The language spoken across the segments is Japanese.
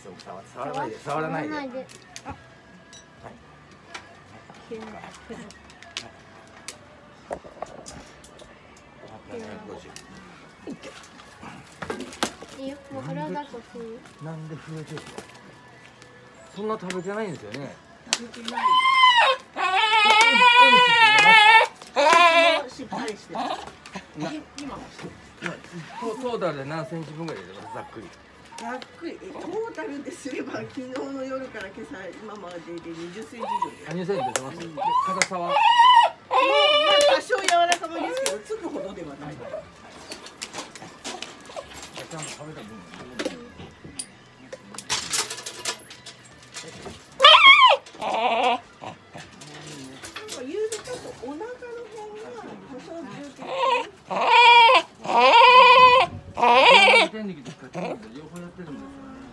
ですよ触らないで触らないで。で。い。いよ。もうこれは抱っこしていいよなんで増えてるのそんな食べてないんですよね。しっかりして。る。今もしてる。トトータルで何センチ分ぐらい入れてます？ざっくりざっくり、えトータルですれば、昨日の夜から今朝、今までで20センチ以上あ2センチ出てますで硬さは？まあ多少柔らかめですけど、つくほどではない。ちゃんと食べた分っ。てるんですよね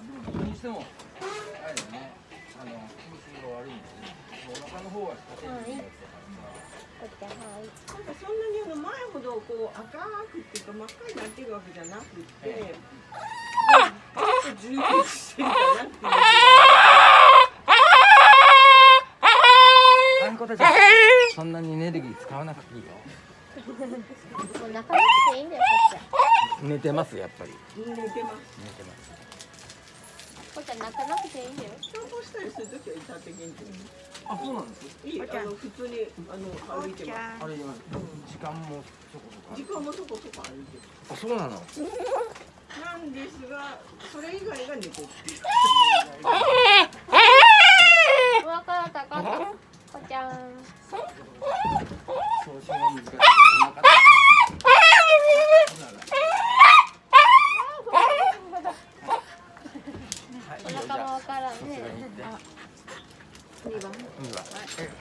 でもどれにしてもあれだねあの風習が悪いんでねお腹の方は天力のやつだからさこっちはいなんかそんなにあの前ほどこう赤くっていうか真っ赤になってるわけじゃなくて、充血してるかなっていう。そんなにエネルギー使わなくていいよもう泣かなくていいんだよこっちは寝てますやっぱり。寝てます。寝てますこちゃん泣かなくていいよ。散歩したりするときは至って元気。あ、そうなんですいい、あの普通にあの歩いてます。歩いてます、時間もそこそこ時間もそこそこ歩いてますあ、そうなの？なんですが、それ以外が寝てる。わかったかったこちゃんそう送信は難しいお仲間わからんね。